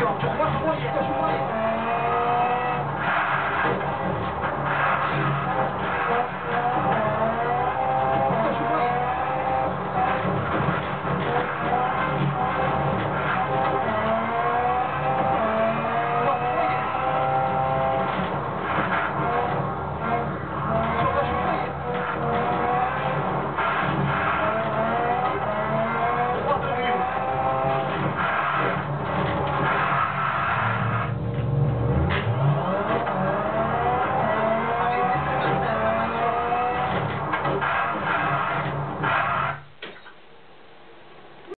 有什